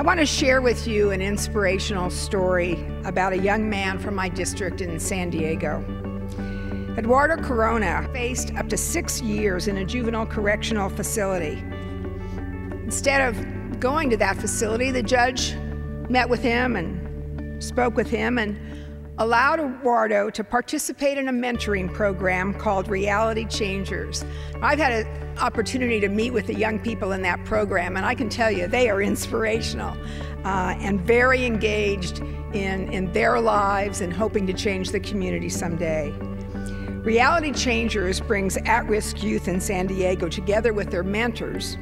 I want to share with you an inspirational story about a young man from my district in San Diego. Eduardo Corona faced up to six years in a juvenile correctional facility. Instead of going to that facility, the judge met with him and spoke with him and allowed Eduardo to participate in a mentoring program called Reality Changers. I've had an opportunity to meet with the young people in that program, and I can tell you they are inspirational uh, and very engaged in, in their lives and hoping to change the community someday. Reality Changers brings at risk youth in San Diego together with their mentors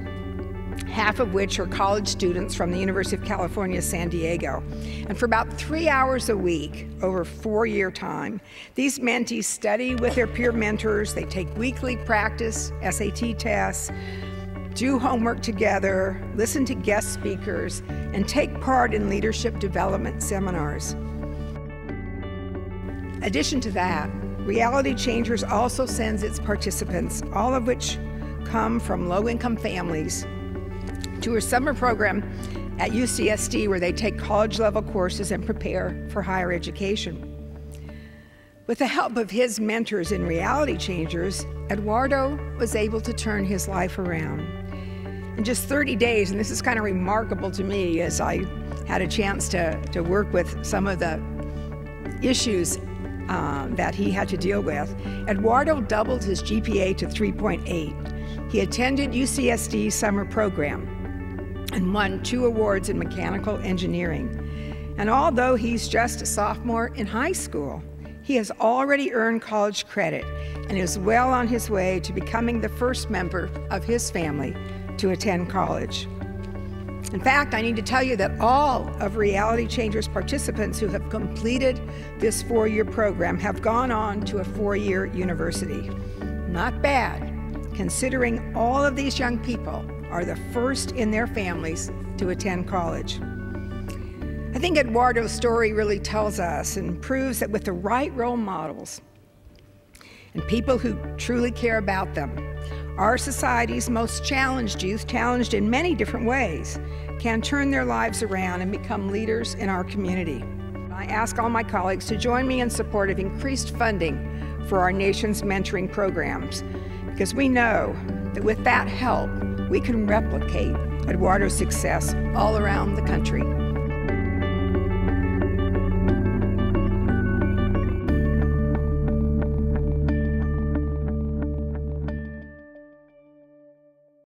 half of which are college students from the University of California, San Diego. And for about three hours a week, over four year time, these mentees study with their peer mentors, they take weekly practice, SAT tests, do homework together, listen to guest speakers, and take part in leadership development seminars. Addition to that, Reality Changers also sends its participants, all of which come from low income families, to a summer program at UCSD where they take college level courses and prepare for higher education. With the help of his mentors and reality changers, Eduardo was able to turn his life around. In just 30 days, and this is kind of remarkable to me as I had a chance to, to work with some of the issues uh, that he had to deal with, Eduardo doubled his GPA to 3.8. He attended UCSD's summer program and won two awards in mechanical engineering. And although he's just a sophomore in high school, he has already earned college credit and is well on his way to becoming the first member of his family to attend college. In fact, I need to tell you that all of Reality Changers participants who have completed this four year program have gone on to a four year university. Not bad, considering all of these young people are the first in their families to attend college. I think Eduardo's story really tells us and proves that with the right role models and people who truly care about them, our society's most challenged youth, challenged in many different ways, can turn their lives around and become leaders in our community. I ask all my colleagues to join me in support of increased funding for our nation's mentoring programs because we know that with that help, we can replicate Eduardo's success all around the country.